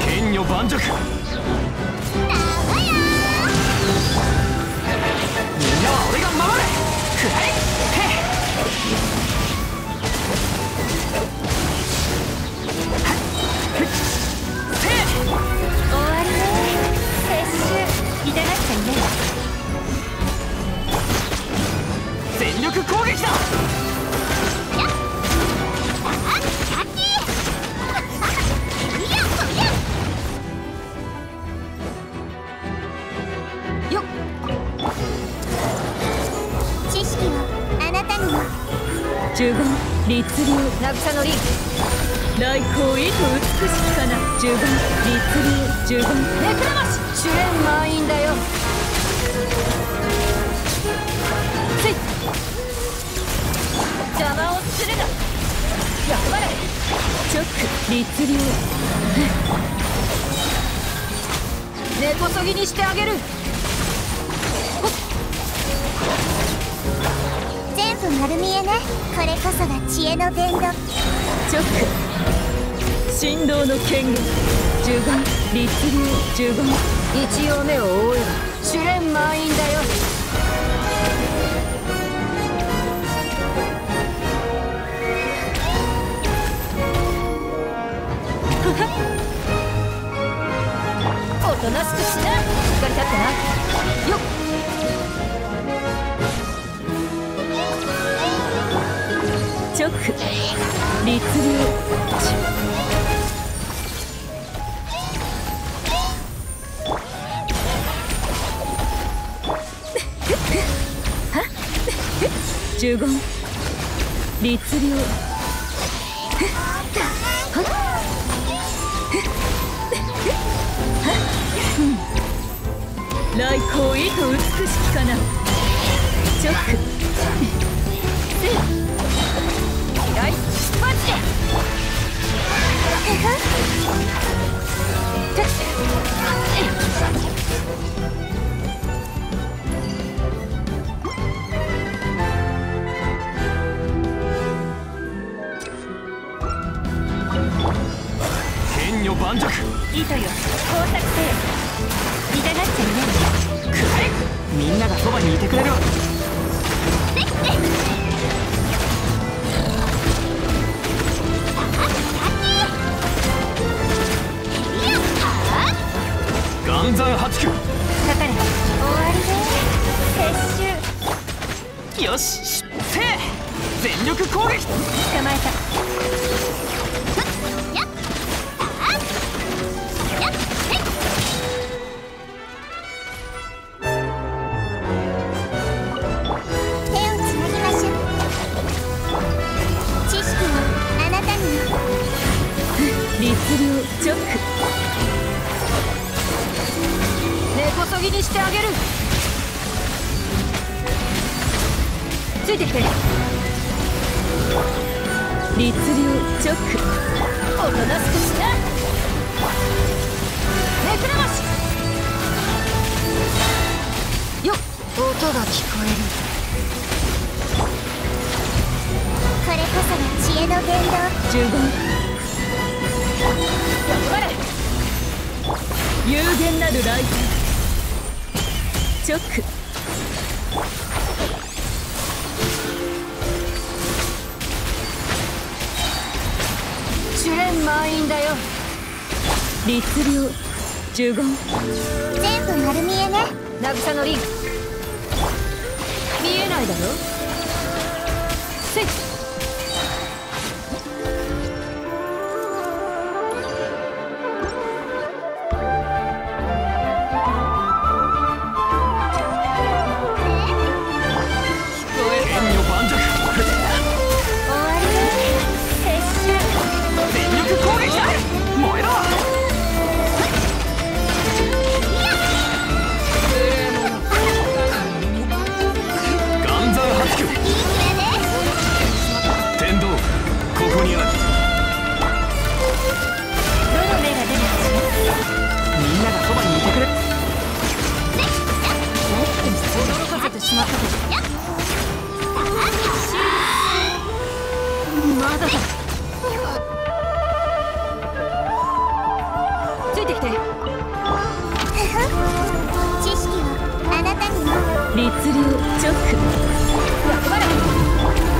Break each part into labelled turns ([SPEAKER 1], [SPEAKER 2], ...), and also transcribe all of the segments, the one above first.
[SPEAKER 1] 剣女盤石。
[SPEAKER 2] 呪言律流
[SPEAKER 3] 渚のリン
[SPEAKER 2] 来光意図美しきかな。呪言律流呪言
[SPEAKER 3] ネクラマシ主演満員だよ。つい。邪魔をするな。やっぱり。
[SPEAKER 2] チョック律流
[SPEAKER 3] 根こそぎにしてあげる全部丸見えね。これこそが知恵の伝道。
[SPEAKER 2] チョック振動の権限呪言。律流呪言。
[SPEAKER 3] 一応目を覆えば。主練満員だよ。っ。
[SPEAKER 2] チョック律流呪言律流来光意図美しきかなチ
[SPEAKER 1] 盤石。
[SPEAKER 3] 糸よ工作せよ痛がっちゃいない
[SPEAKER 1] くらえみんながそばにいてくれるよし出兵全力攻撃。
[SPEAKER 3] 捕まえたついてきて。
[SPEAKER 2] 律流チョック
[SPEAKER 3] おとなしくしな。ネクラマシよっ音が聞こえる。これこそが知恵の伝道
[SPEAKER 2] 呪言。
[SPEAKER 3] 頑張れ。
[SPEAKER 2] 有限なる来店チョック
[SPEAKER 3] 主演満員だよ。
[SPEAKER 2] 律流呪言。
[SPEAKER 3] 全部丸見えね。渚のリン。見えないだろ。せい
[SPEAKER 2] 直
[SPEAKER 3] 役割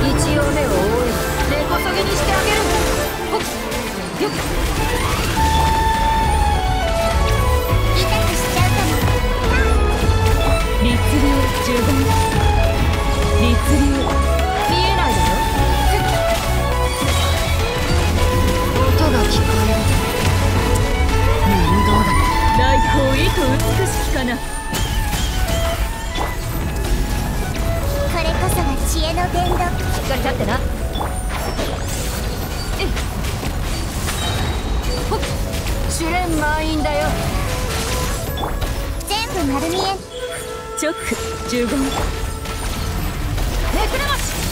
[SPEAKER 3] 一応目を覆え根こそぎにしてあげる。ほっよっ痛くしちゃうかも
[SPEAKER 2] 律令呪言律令
[SPEAKER 3] 見えないだろ音が聞こえる面倒だ
[SPEAKER 2] 来光意図美しきかな
[SPEAKER 3] 道
[SPEAKER 2] しっかり立ってな。
[SPEAKER 3] 試練満員だよ。全部丸見え。
[SPEAKER 2] 直呪言
[SPEAKER 3] めくれます「